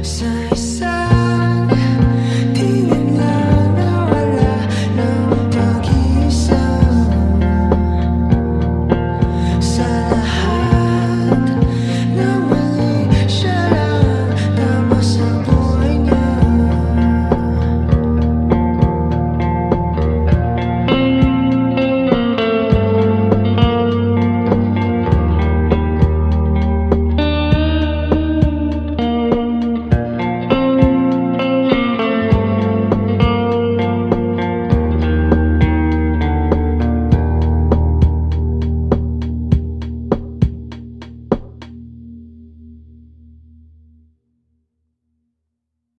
Size